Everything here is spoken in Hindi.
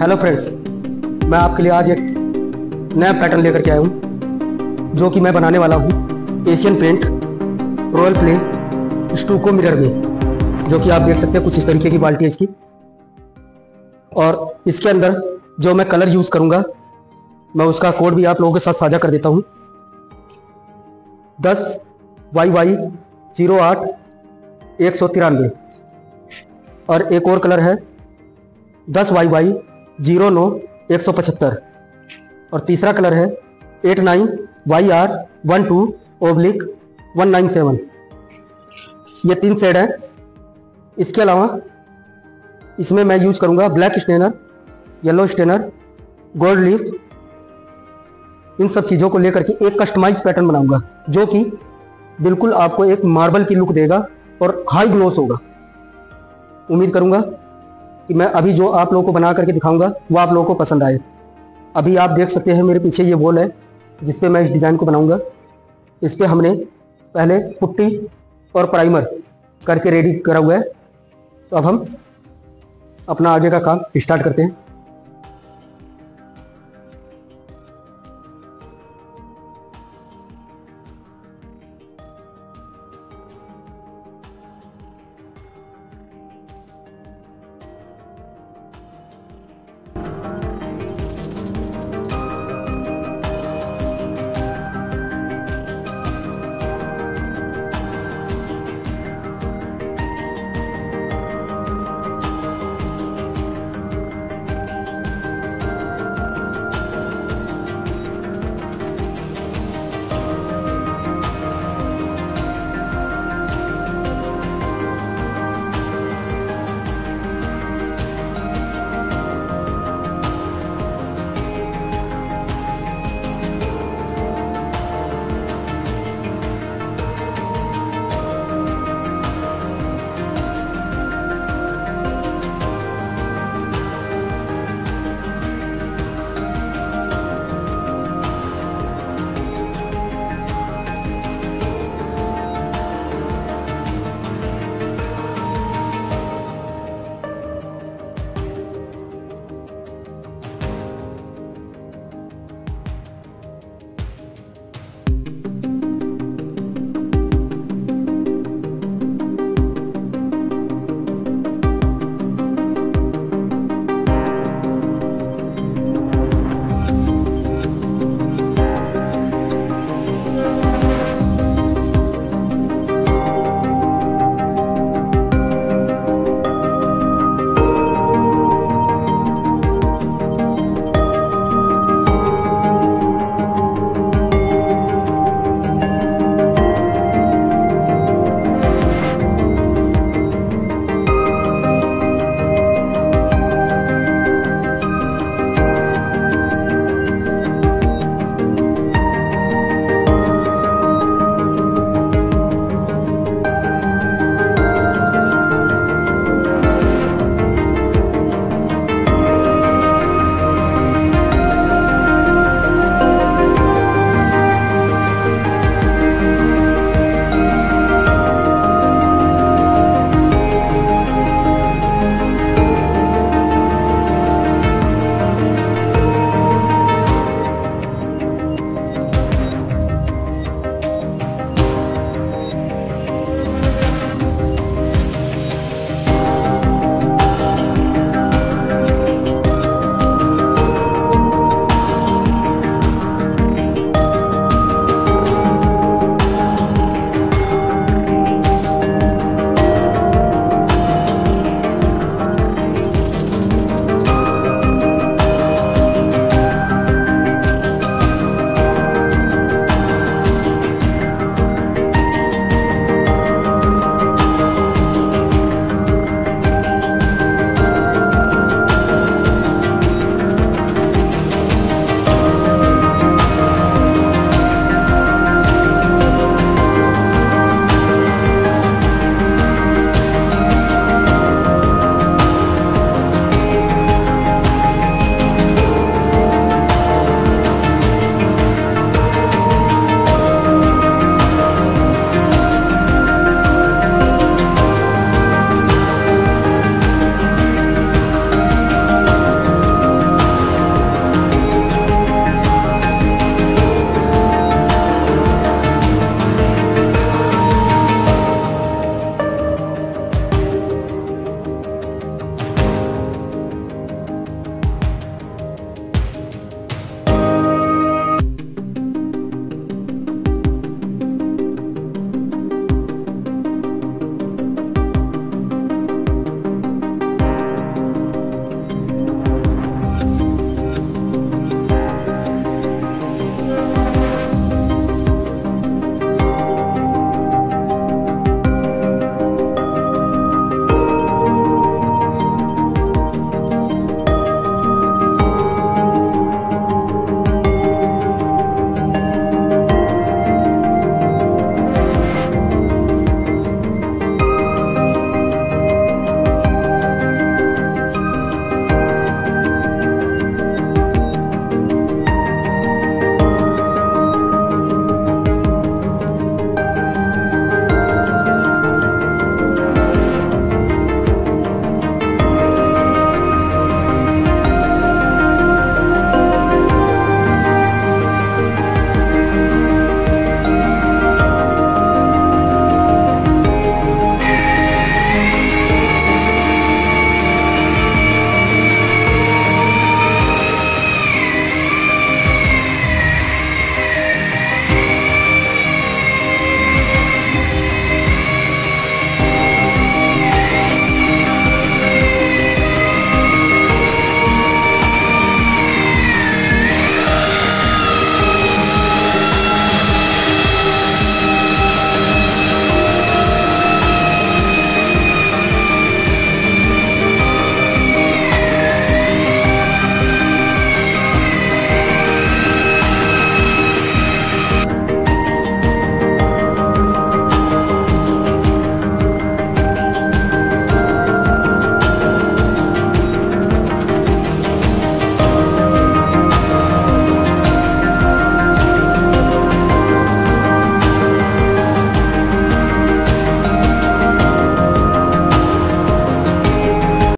हेलो फ्रेंड्स मैं आपके लिए आज एक नया पैटर्न लेकर के आया हूँ, जो कि मैं बनाने वाला हूँ Asian paint royal play stucco mirror में, जो कि आप देख सकते हैं कुछ इस तरीके की बाल्टी है इसकी। और इसके अंदर जो मैं कलर यूज़ करूँगा, मैं उसका कोड भी आप लोगों के साथ साझा कर देता हूँ। दस वाई वाई ज़ीरो आठ एक सौ तिरानवे। और एक और कलर है, दस वाई वाई ज़ीरो नौ, एक सौ पचहत्तर। और तीसरा कलर है, eight nine, Y R, one two, oblique, one nine seven. ये तीन शेड है। इसके अलावा, इसमें मैं यूज़ करूँगा black stainer yellow stainer gold leaf इन सब चीज़ों को लेकर के एक कस्टमाइज पैटर्न बनाऊँगा, जो कि बिल्कुल आपको एक मार्बल की लुक देगा और हाई ग्लोस होगा। उम्मीद करूँगा कि मैं अभी जो आप लोगों को बना करके दिखाऊँगा, वो आप लोगों को पसंद आए। अभी आप देख सकते हैं मेरे पीछे ये वॉल है जिस पे मैं इस डिज़ाइन को बनाऊँगा। इस पर हमने पहले पुट्टी और प्राइमर करके रेडी करा हुआ है। तो अब हम अपना आगे का काम स्टार्ट करते हैं।